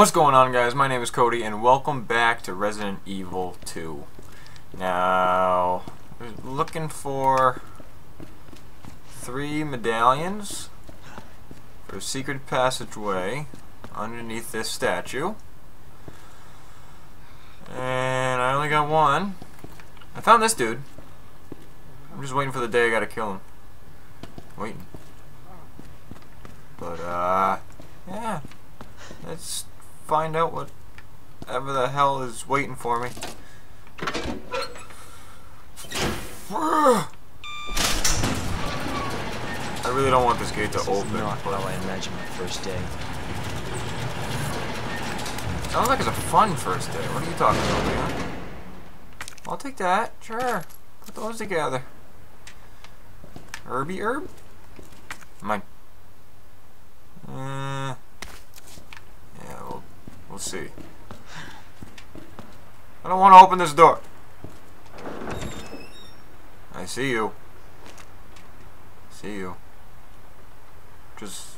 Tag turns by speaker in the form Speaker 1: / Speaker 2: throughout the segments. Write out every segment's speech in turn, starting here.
Speaker 1: What's going on guys? My name is Cody and welcome back to Resident Evil 2. Now, looking for three medallions for a secret passageway underneath this statue. And I only got one. I found this dude. I'm just waiting for the day I gotta kill him. Waiting. But, uh, yeah. Let's find out what, whatever the hell is waiting for me. I really don't want this gate to
Speaker 2: This
Speaker 1: open.
Speaker 2: is not how I imagine my first day.
Speaker 1: Sounds like it's a fun first day. What are you talking about, Leon? I'll take that. Sure. Put those together. Herby herb? Mine. Uh, yeah, we'll, we'll see. I don't want to open this door. I see you. See you. Just,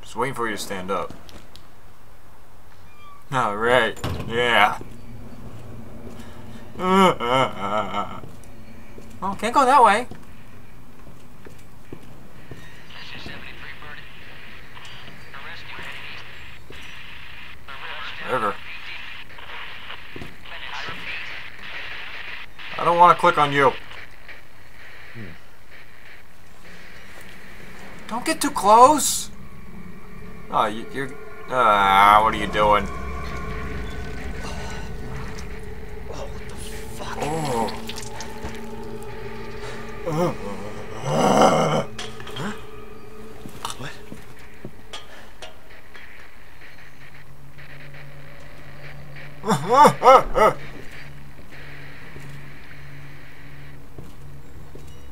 Speaker 1: just waiting for you to stand up. All right. Yeah. oh, can't go that way. Whatever. I don't want to click on you. Don't get too close. Oh, you, you're. Ah, what are you doing?
Speaker 2: Oh, what the fuck?
Speaker 1: Oh.
Speaker 2: What?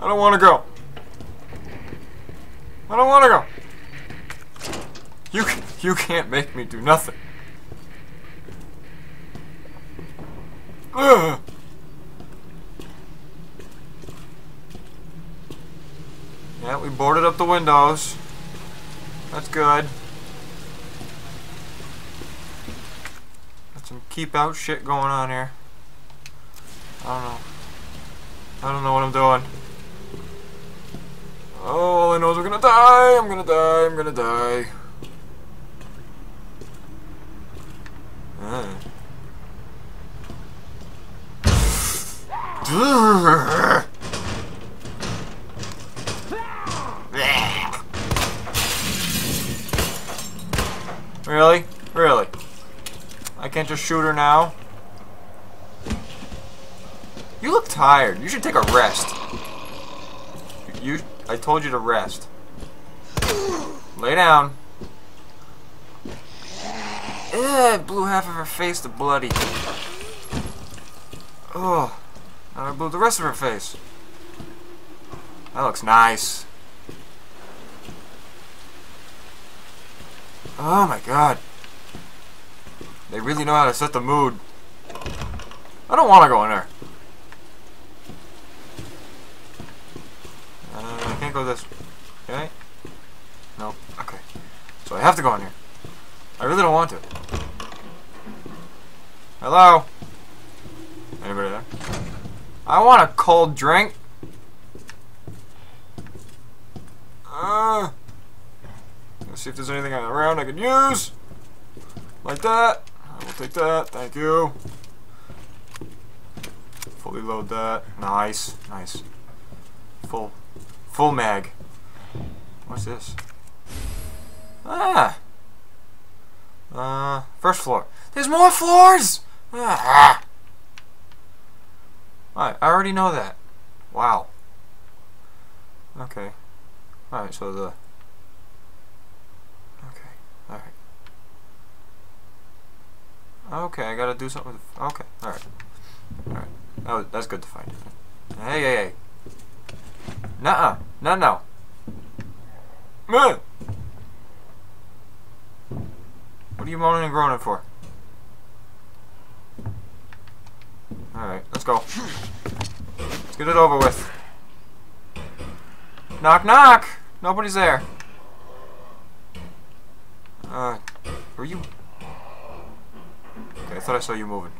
Speaker 1: I don't want to go. I don't want to go. You you can't make me do nothing. Ugh. Yeah, we boarded up the windows. That's good. Got some keep out shit going on here. I don't know. I don't know what I'm doing. Oh, all I know is we're gonna die. I'm gonna die. I'm gonna die. Uh. Really? Really? I can't just shoot her now? You look tired. You should take a rest. You, I told you to rest. Lay down. Eh, Ugh, blew half of her face to bloody. Oh, now I blew the rest of her face. That looks nice. Oh my god. They really know how to set the mood. I don't want to go in there. Uh, I can't go this way. Okay? No. Okay. So I have to go in here. I really don't want to. Hello? Anybody there? I want a cold drink. Uh, let's see if there's anything around I could use. Like that. I will take that. Thank you. Fully load that. Nice. Nice. Full. Full mag. What's this? Ah. Uh, first floor. There's more floors! Ah. Alright, I already know that. Wow. Okay. Alright, so the... Okay, alright. Okay, I gotta do something with... Okay, alright. Alright. That that's good to find. Hey, hey, hey. Nuh-uh. No, no. What are you moaning and groaning for? Alright, let's go. Let's get it over with. Knock, knock! Nobody's there. Uh, were you... Okay, I thought I saw you moving.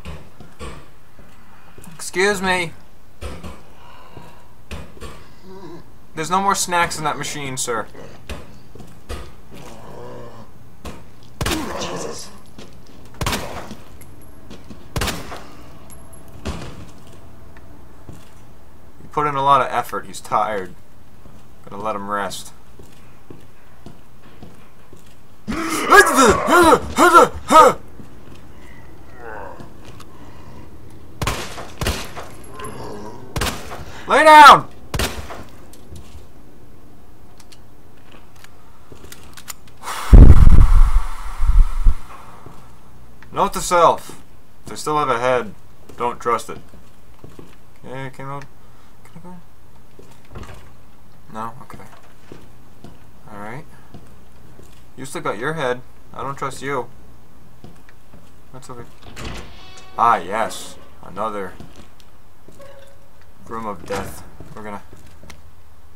Speaker 1: Excuse me. There's no more snacks in that machine, sir.
Speaker 2: Jesus.
Speaker 1: He put in a lot of effort. He's tired. Gonna let him rest. Lay down! Note to self. If they still have a head, don't trust it. Okay, came out. Can I go? No? Okay. Alright. You still got your head. I don't trust you. What's over Ah, yes. Another room of death. We're gonna.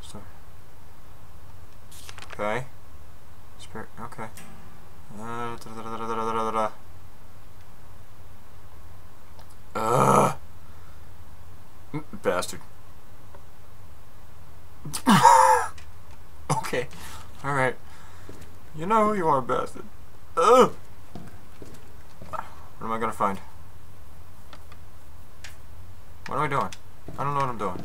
Speaker 1: Sorry. Okay. Spirit. Okay. Uh, da, da, da, da, da, da, da, da. Ugh. Bastard. okay. Alright. You know who you are, bastard. Ugh. What am I gonna find? What am I doing? I don't know what I'm doing.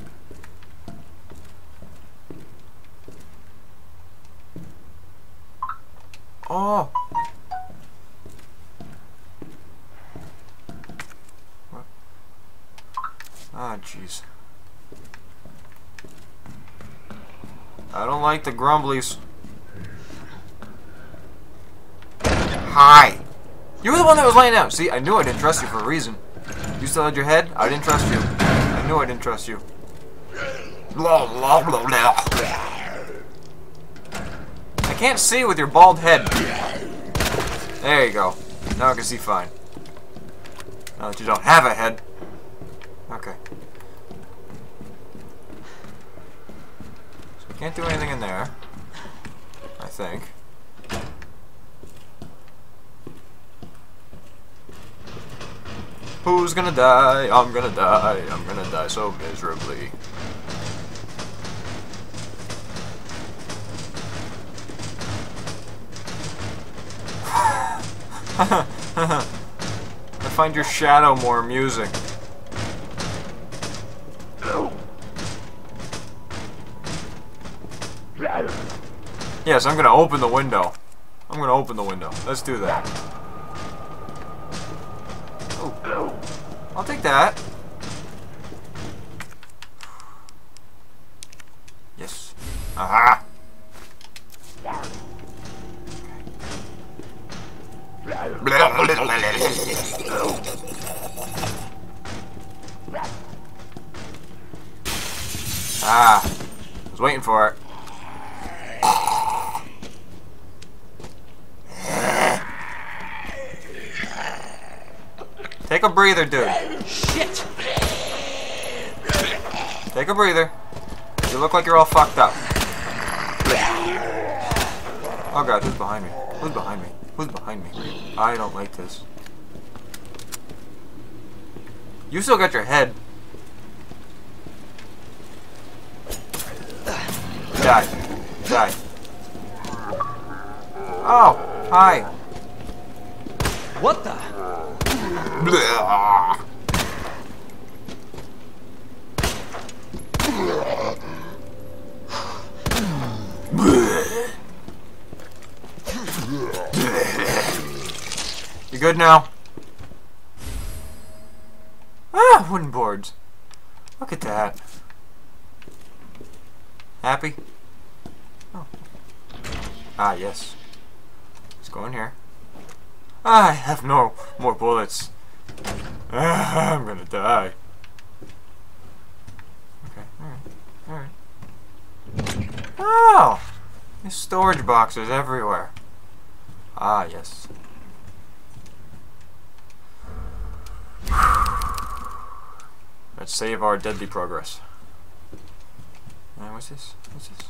Speaker 1: Oh! Ah, jeez. I don't like the grumblies. Hi! You were the one that was laying down. See, I knew I didn't trust you for a reason. You still had your head? I didn't trust you. I knew I didn't trust you. Blah, blah, blah, blah. I can't see with your bald head. There you go. Now I can see fine. Now that you don't have a head. Okay. So we can't do anything in there. I think. Who's gonna die? I'm gonna die. I'm gonna die so miserably. I find your shadow more amusing. Yes, I'm gonna open the window. I'm gonna open the window. Let's do that. Oh. I'll take that. Take a breather, dude.
Speaker 2: Shit!
Speaker 1: Take a breather. You look like you're all fucked up. Oh god, who's behind me? Who's behind me? Who's behind me? I don't like this. You still got your head. Die. Die. Oh, hi.
Speaker 2: What the?
Speaker 1: You good now? Ah, wooden boards. Look at that. Happy? Oh. Ah, yes. Let's go in here. I have no more bullets. Ah, I'm gonna die. Okay, alright, alright. Oh! There's storage boxes everywhere. Ah, yes. Let's save our deadly progress. Uh, what's this? What's this?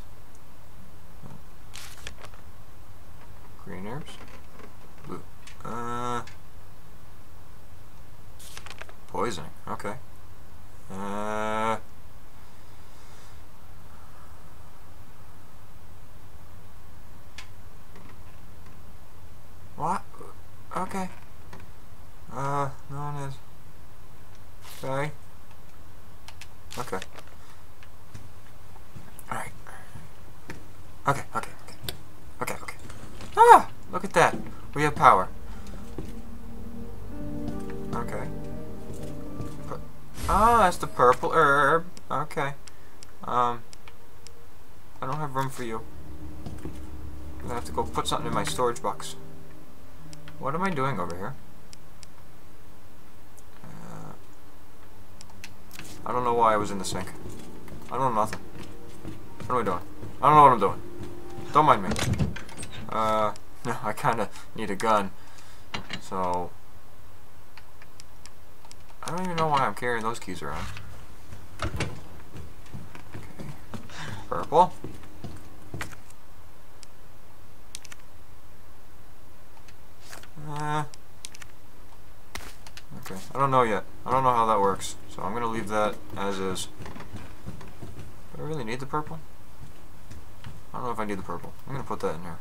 Speaker 1: Green herbs? Uh. Okay. Uh. What? Okay. Uh, no one is. Okay. Okay. Alright. Okay, okay, okay. Okay, okay. Ah! Look at that. We have power. Okay. Ah, that's the purple herb. Okay. Um. I don't have room for you. I'm gonna have to go put something in my storage box. What am I doing over here? Uh, I don't know why I was in the sink. I don't know nothing. What am I doing? I don't know what I'm doing. Don't mind me. Uh, no, I kinda need a gun. So, I don't even know why I'm carrying those keys around. Okay. Purple. Uh, okay, I don't know yet. I don't know how that works, so I'm gonna leave that as is. Do I really need the purple? I don't know if I need the purple. I'm gonna put that in here.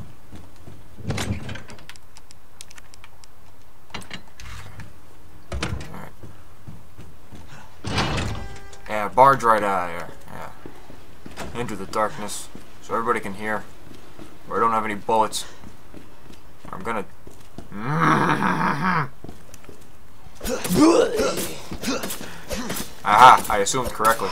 Speaker 1: Alright. Yeah, barge right out of here. Yeah. Into the darkness. So everybody can hear. Or I don't have any bullets. I'm gonna Aha, I assumed correctly.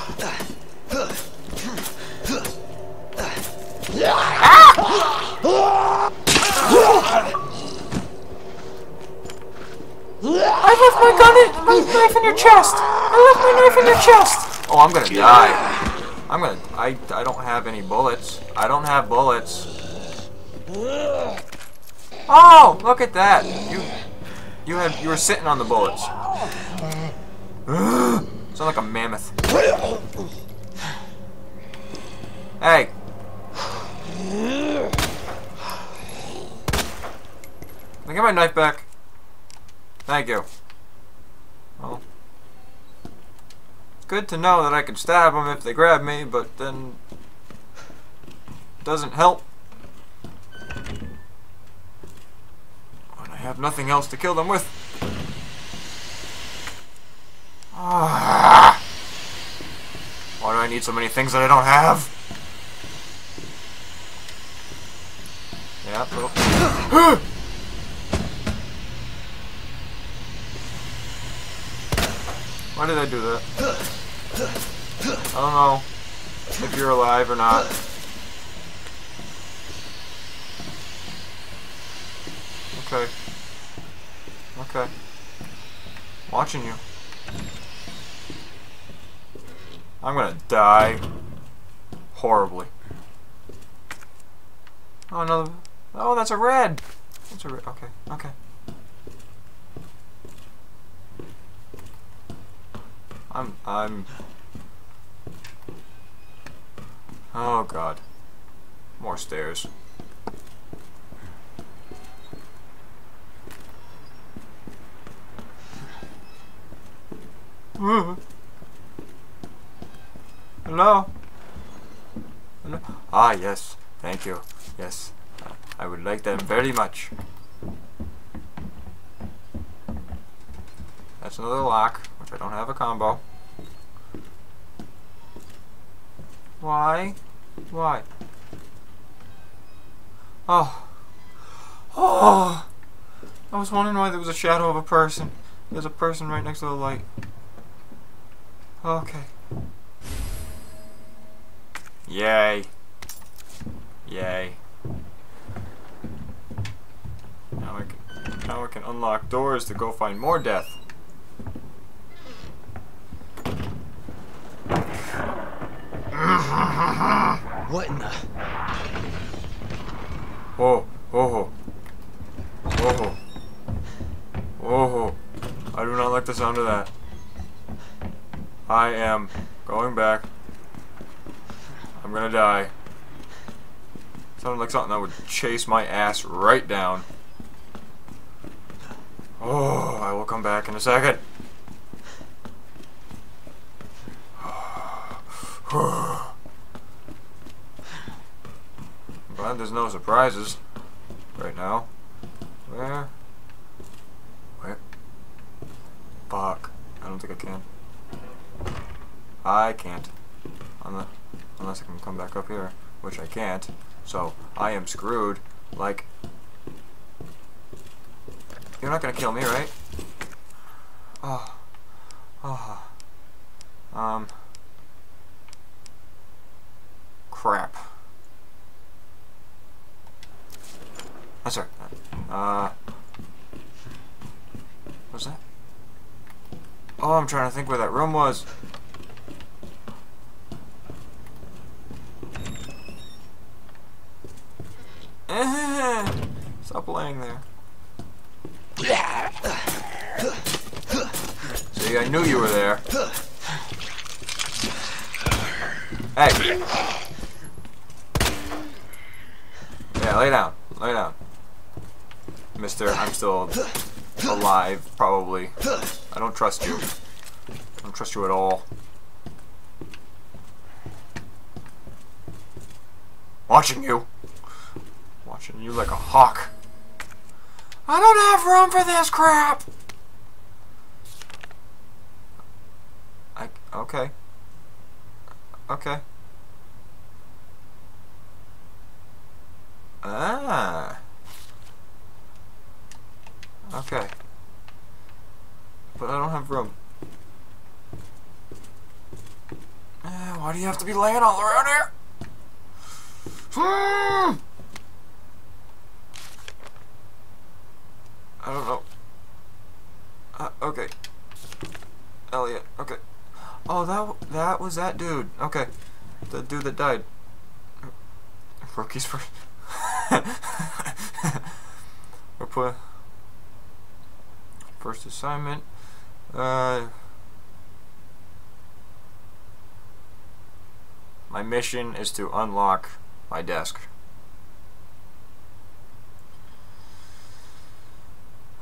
Speaker 1: I left my gun in, my knife in your chest. I left my knife in your chest. Oh, I'm gonna die. I'm gonna. I. I don't have any bullets. I don't have bullets. Oh, look at that. You. You had. You were sitting on the bullets. Sound like a mammoth. Hey. Can I get my knife back? Thank you. Well, it's good to know that I can stab them if they grab me, but then doesn't help. When I have nothing else to kill them with. Ah. Why do I need so many things that I don't have? Yeah. Why did I do that? I don't know if you're alive or not. Okay. Okay. Watching you. I'm gonna die horribly. Oh, another. Oh, that's a red. That's a red. Okay. Okay. I'm. Oh God. More stairs. Hello? Hello? Ah, yes. Thank you. Yes. I would like them very much. That's another lock, which I don't have a combo. Why? Why? Oh. Oh! I was wondering why there was a shadow of a person. There's a person right next to the light. Okay. Yay. Yay. Now I can now I can unlock doors to go find more death.
Speaker 2: What in the?
Speaker 1: Oh, whoa, whoa, whoa, whoa. I do not like the sound of that. I am going back. I'm gonna die. Sounded like something that would chase my ass right down. Oh, I will come back in a second. There's no surprises right now. Where? Where? Fuck. I don't think I can. I can't. Unless, unless I can come back up here, which I can't. So, I am screwed. Like... You're not gonna kill me, right? Oh. Oh. Um... Crap. That's right. Uh... What's that? Oh, I'm trying to think where that room was. Stop laying there. See, I knew you were there. Hey. Yeah, lay down. Lay down. Mister, I'm still alive, probably. I don't trust you. I don't trust you at all. Watching you. Watching you like a hawk. I don't have room for this crap! I, okay. Okay. Ah. Okay. But I don't have room. Uh, why do you have to be laying all around here? Hmm. I don't know. Uh, okay. Elliot. Okay. Oh, that that was that dude. Okay. The dude that died. Rookies first. We're put. First assignment. Uh. My mission is to unlock my desk.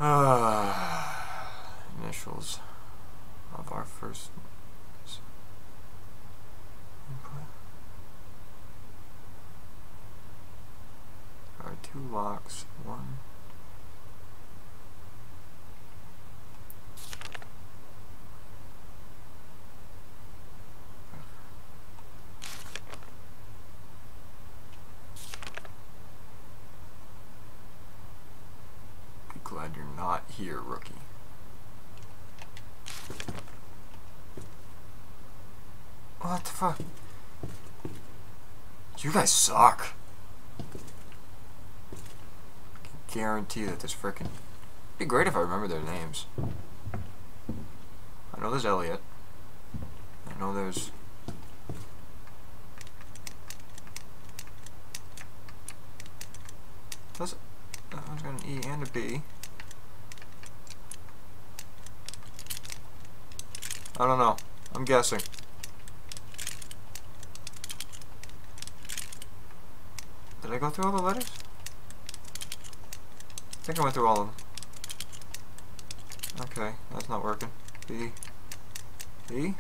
Speaker 1: Uh, initials of our first input are two locks. One. Be glad you're here, rookie. What the fuck? You guys suck. I can guarantee that this frickin' it'd be great if I remember their names. I know there's Elliot. I know there's Does that one's got an E and a B. I don't know. I'm guessing. Did I go through all the letters? I think I went through all of them. Okay, that's not working. B. B?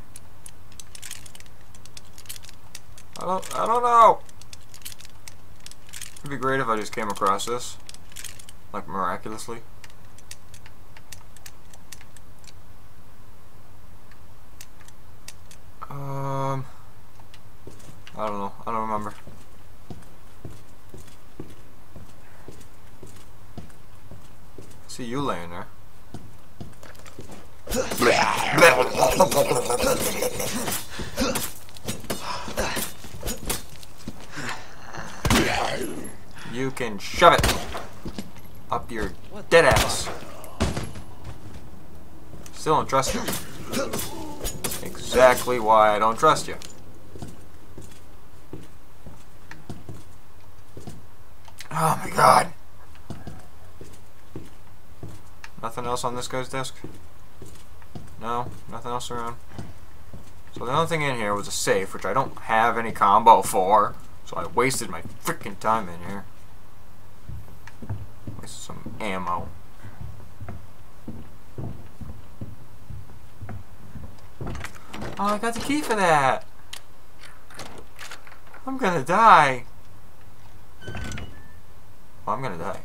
Speaker 1: I don't, I don't know! It'd be great if I just came across this. Like, miraculously. Um... I don't know. I don't remember. See you laying there. You can shove it up your dead ass. Still don't trust you. Exactly why I don't trust you. Oh my god. Nothing else on this guy's desk? No? Nothing else around? So the only thing in here was a safe, which I don't have any combo for. So I wasted my freaking time in here. Wasted some ammo. Oh, I got the key for that. I'm gonna die. Well, I'm gonna die.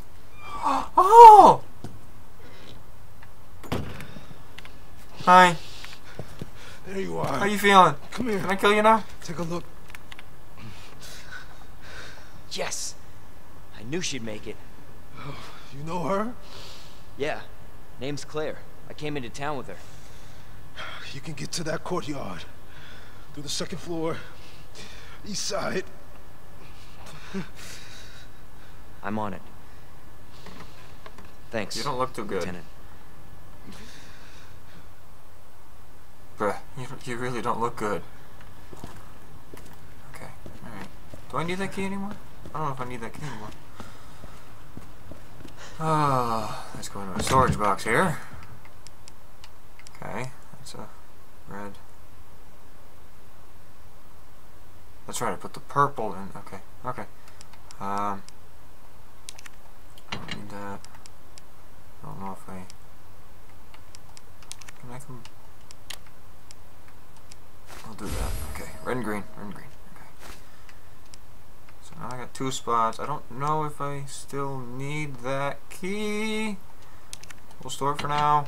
Speaker 1: Oh! Hi.
Speaker 3: There you are.
Speaker 1: How you feeling?
Speaker 3: Come here.
Speaker 1: Can I kill you now?
Speaker 3: Take a look.
Speaker 2: Yes. I knew she'd make it.
Speaker 3: Oh, you know her?
Speaker 2: Yeah. Name's Claire. I came into town with her.
Speaker 3: You can get to that courtyard. Through the second floor. East side.
Speaker 2: I'm on it. Thanks.
Speaker 1: You don't look too good.
Speaker 2: Lieutenant.
Speaker 1: Bruh, you, you really don't look good. Okay, alright. Do I need that key anymore? I don't know if I need that key anymore. Ah, let's go into a storage box here. Okay, that's a red. That's right, I put the purple in. Okay, okay. Um, I don't need that. I don't know if I... Can I come... I'll do that. Okay, red and green, red and green. Okay. So now I got two spots. I don't know if I still need that key. We'll store it for now.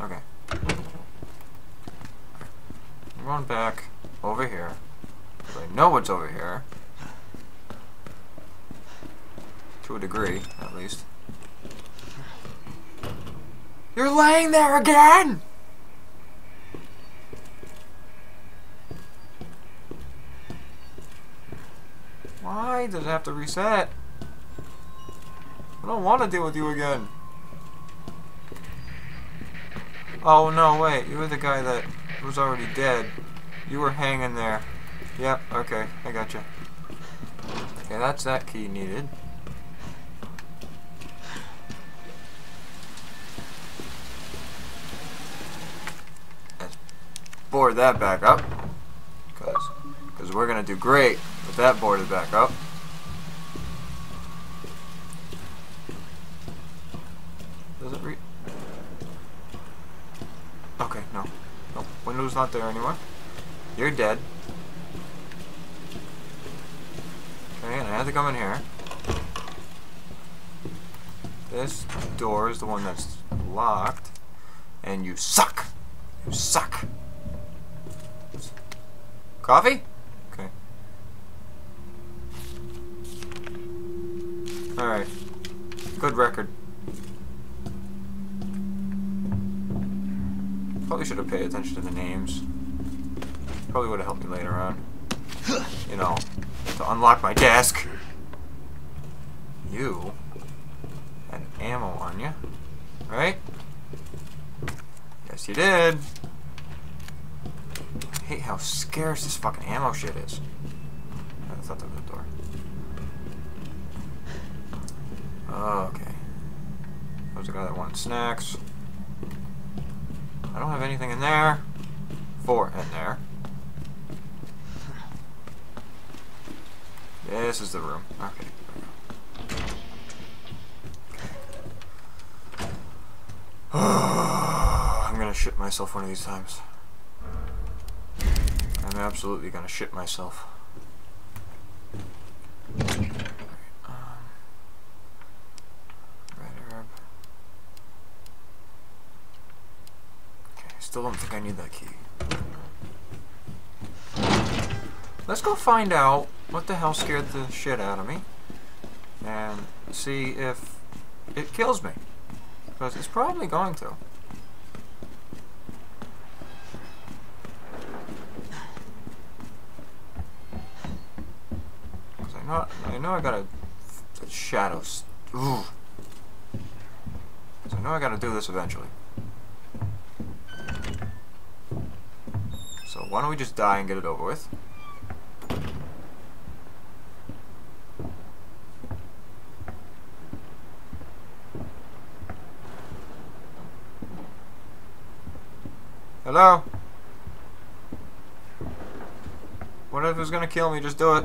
Speaker 1: Okay. I'm going back over here. 'cause I know what's over here. To a degree, at least. You're laying there again! Why does it have to reset? I don't want to deal with you again. Oh, no, wait. You were the guy that was already dead. You were hanging there. Yep, okay. I got you. Okay, that's that key needed. Let's board that back up. Because cause we're going to do great with that boarded back up. Does it re... Okay, no. No, window's not there anymore. You're dead. Okay, and I have to come in here. This door is the one that's locked. And you suck! You suck! Coffee? Okay. Alright. Good record. Probably should have paid attention to the names. Probably would have helped me later on. You know, to unlock my desk. You had ammo on you, right? Yes, you did. I hate how scarce this fucking ammo shit is. I thought that was a door. Okay. There snacks. I don't have anything in there. Four in there. This is the room. Okay. I'm gonna shit myself one of these times. I'm absolutely gonna shit myself. Um, red herb. Okay, still don't think I need that key. Let's go find out what the hell scared the shit out of me and see if it kills me. Because it's probably going to. Because I know, I know I gotta... The Ooh. 'Cause I know I gotta do this eventually. So why don't we just die and get it over with? Hello? What if it's gonna kill me? Just do it.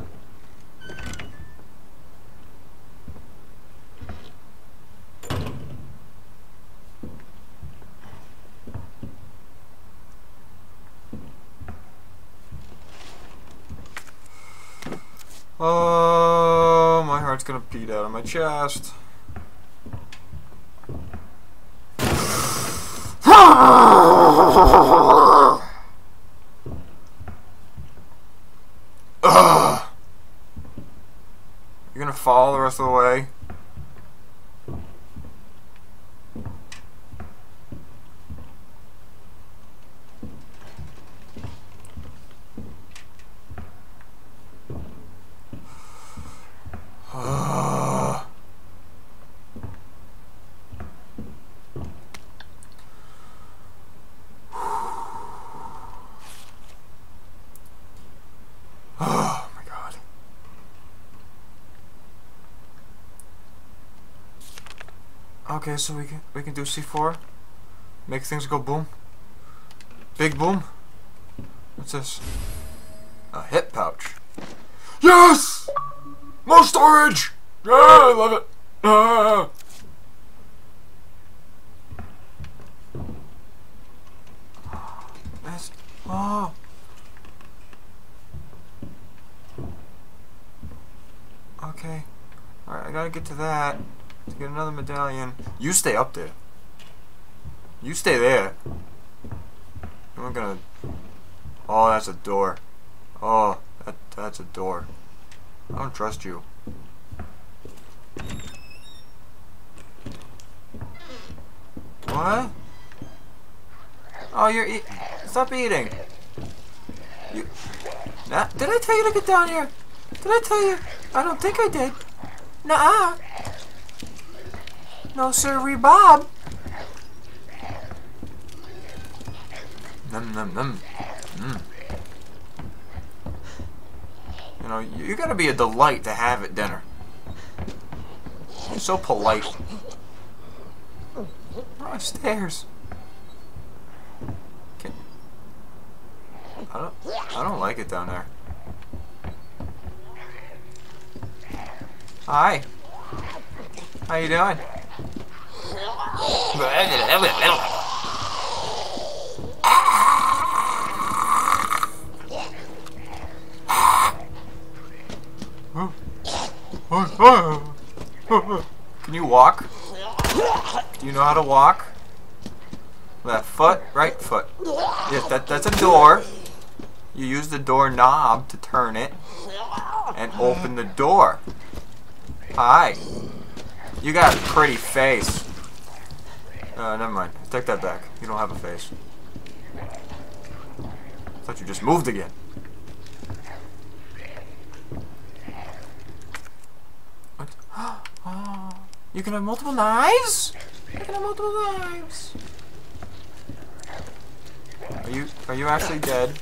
Speaker 1: Oh, my heart's gonna beat out of my chest. Ugh. You're gonna fall the rest of the way? Ugh. Oh my god. Okay, so we can we can do C4. Make things go boom. Big boom. What's this? A hip pouch. Yes! More storage! Ah, I love it. Ah. Oh. Okay. Alright, I gotta get to that to get another medallion. You stay up there. You stay there. I'm not gonna. Oh, that's a door. Oh, that that's a door. I don't trust you. What? Oh, you're eat. Stop eating. You. Nah, did I tell you to get down here? Did I tell you? I don't think I did. Nuh-uh. No, sirree, Bob. Num num num. Mm. You know, you, you gotta be a delight to have at dinner. You're so polite. Oh, stairs. Can, I don't. I don't like it down there. Hi. How you doing? Can you walk? Do you know how to walk? Left foot, right foot. Yes, that, that's a door. You use the door knob to turn it and open the door. Hi. You got a pretty face. Uh, never mind. Take that back. You don't have a face. I thought you just moved again. What? Oh, you can have multiple knives? You can have multiple knives. Are you are you actually dead?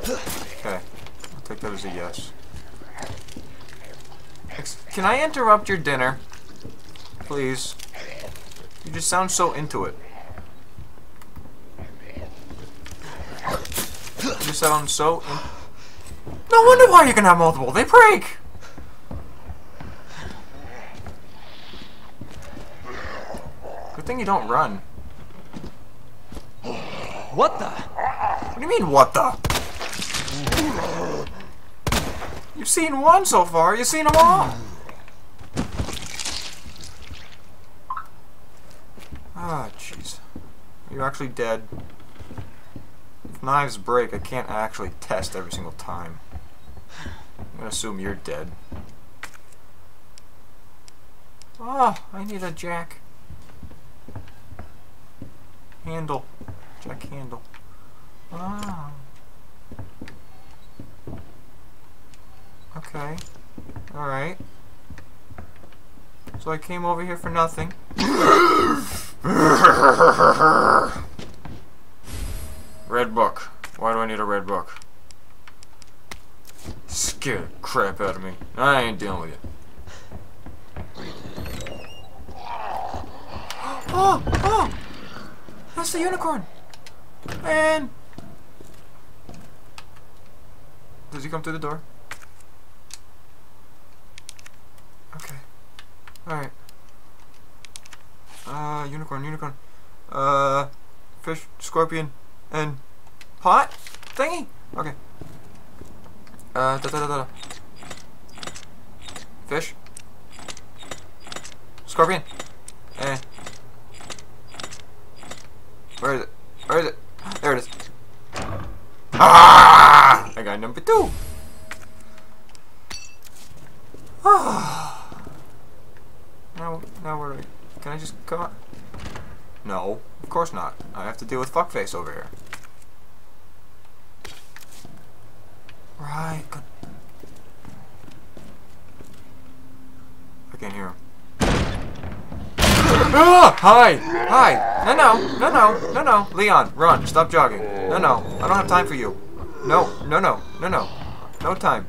Speaker 1: Okay. I'll take that as a yes. Can I interrupt your dinner? Please. You just sound so into it. You sound so No wonder why you can have multiple. They break! Good thing you don't run.
Speaker 2: What the?
Speaker 1: What do you mean, what the? You've seen one so far, you've seen them all. Ah, jeez. Are you actually dead? If knives break, I can't actually test every single time. I'm gonna assume you're dead. Oh, I need a jack. Handle. Jack handle. Ah. Okay. Alright. So I came over here for nothing. red book. Why do I need a red book? Scared the crap out of me. I ain't dealing with you. Oh! Oh! That's the unicorn! And... Does he come through the door? Okay. Alright. Unicorn, unicorn. Uh, fish, scorpion, and pot thingy? Okay. Uh, da, da, da, da. Fish. Scorpion. Eh. Where is it? Where is it? There it is. Ah! I got number two. Ah. now, now where do I? Can I just on? No, of course not. I have to deal with fuckface over here. Right. Good. I can't hear him. Ah! Hi! Hi! No, no, no, no, no, no. Leon, run. Stop jogging. No, no. I don't have time for you. No, no, no, no, no. No time.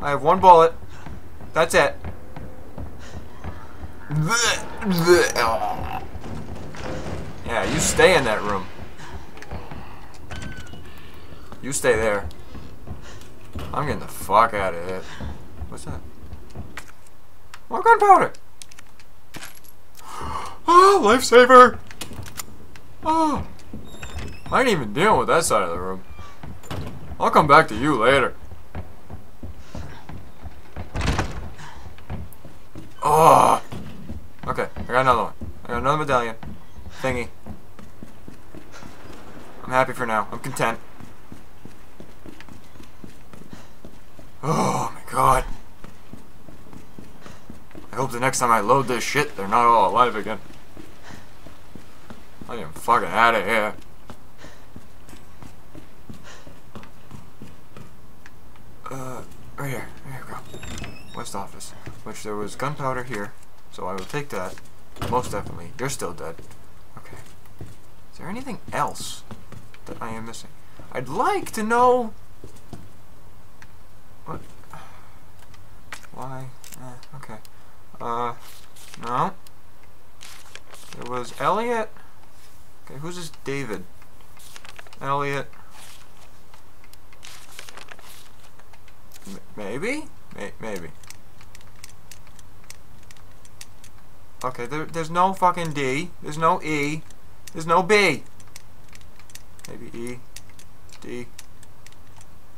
Speaker 1: I have one bullet. That's it. Yeah, you stay in that room. You stay there. I'm getting the fuck out of it. What's that? More gunpowder! Oh, lifesaver! Oh! I ain't even dealing with that side of the room. I'll come back to you later. Oh! Okay, I got another one. I got another medallion. Thingy. I'm happy for now. I'm content. Oh my god. I hope the next time I load this shit, they're not all alive again. I am fucking out of here. Uh, right here. There you go. West office. Which there was gunpowder here, so I will take that. Most definitely. You're still dead. Okay. Is there anything else that I am missing? I'd like to know... What? Why? Eh, okay. Uh, no. It was Elliot. Okay, who's this David? Elliot. M maybe? May maybe. Okay, there, there's no fucking D. There's no E. There's no B. Maybe E. D.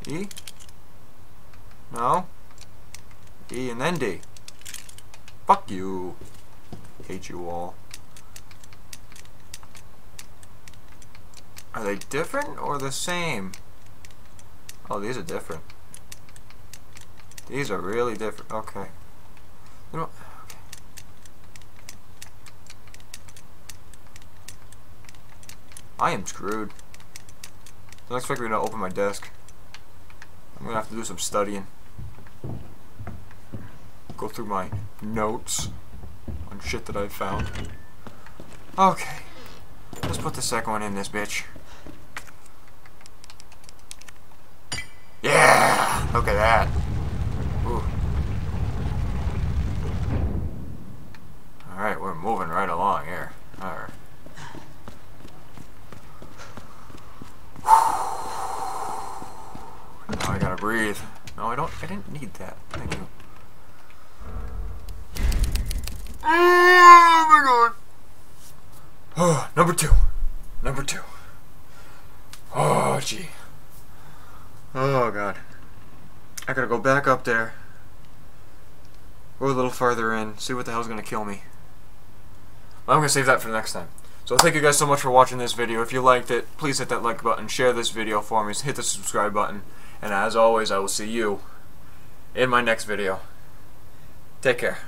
Speaker 1: E? No? E and then D. Fuck you. Hate you all. Are they different or the same? Oh, these are different. These are really different. Okay. Know, okay. I am screwed. Don't expect gonna open my desk. I'm gonna have to do some studying. Go through my notes on shit that I found. Okay. Let's put the second one in this bitch. Yeah! Look at that. Ooh. Alright, we're moving right along here. Alright. Now I gotta breathe. No, I don't. I didn't need that. Thank you. Oh my god. Oh, number two. Number two. Oh, gee. Oh, God. I gotta go back up there. Go a little farther in. See what the hell's gonna kill me. I'm gonna save that for the next time. So thank you guys so much for watching this video. If you liked it, please hit that like button, share this video for me, hit the subscribe button, and as always, I will see you in my next video. Take care.